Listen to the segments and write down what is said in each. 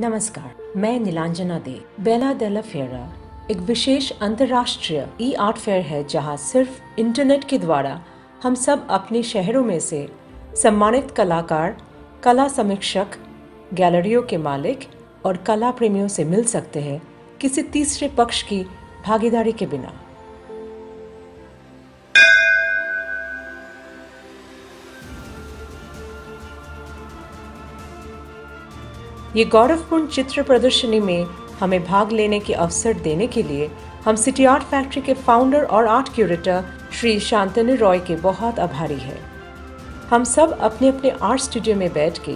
नमस्कार, मैं नीलांजना दे। बेला डेला फेरा, एक विशेष अंतर्राष्ट्रीय ई आर्ट फेयर है, जहाँ सिर्फ़ इंटरनेट के द्वारा हम सब अपने शहरों में से सम्मानित कलाकार, कला समीक्षक, गैलरियों के मालिक और कला प्रेमियों से मिल सकते हैं किसी तीसरे पक्ष की भागीदारी के बिना। ये गौरवपूर्ण चित्र प्रदर्शनी में हमें भाग लेने के अवसर देने के लिए हम सिटी आर्ट फैक्ट्री के फाउंडर और आर्ट क्यूरेटर श्री शांतनु रॉय के बहुत आभारी हैं। हम सब अपने अपने आर्ट स्टूडियो में बैठ के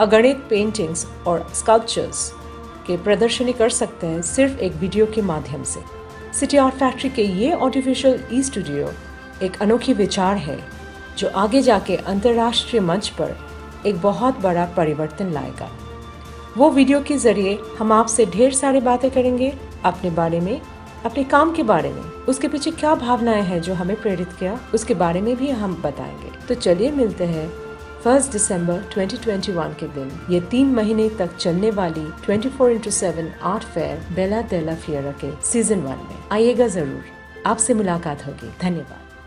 अगणित पेंटिंग्स और स्कल्पचर्स के प्रदर्शनी कर सकते हैं सिर्फ़ एक वीडियो के माध्यम से। सिटी आर्ट फैक्ट्री के ये ऑर्टिफिशियल ई स्टूडियो एक अनोखी विचार है, जो आगे जाके अंतर्राष्ट्रीय मंच पर एक बहुत बड़ा परिवर्तन लाएगा। वो वीडियो के ज़रिए हम आपसे ढेर सारी बातें करेंगे, अपने बारे में, अपने काम के बारे में, उसके पीछे क्या भावनाएँ हैं जो हमें प्रेरित किया, उसके बारे में भी हम बताएँगे। तो चलिए मिलते हैं फ़र्स्ट दिसंबर 2021 के दिन। ये तीन महीने तक चलने वाली 24 four into seven art fair Bella Della Fiera के सीज़न वन में। आइएगा ज़रूर। आपसे मुलाकात होगी। धन्यवाद।